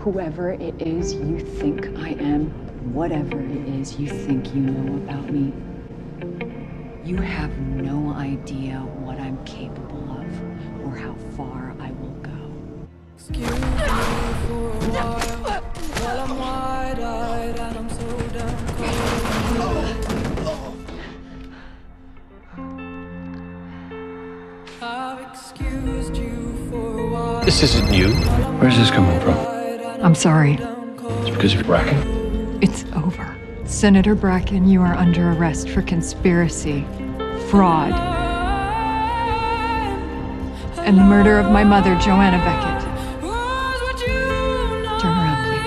Whoever it is you think I am, whatever it is you think you know about me, you have no idea what I'm capable of or how far I will go. Excuse me for a while while I'm wide-eyed and I'm so damn cold. I've excused you for a while. This isn't you. Where's this coming from? I'm sorry. It's because of Bracken. It's over. Senator Bracken, you are under arrest for conspiracy, fraud, and the murder of my mother, Joanna Beckett. Turn around, please.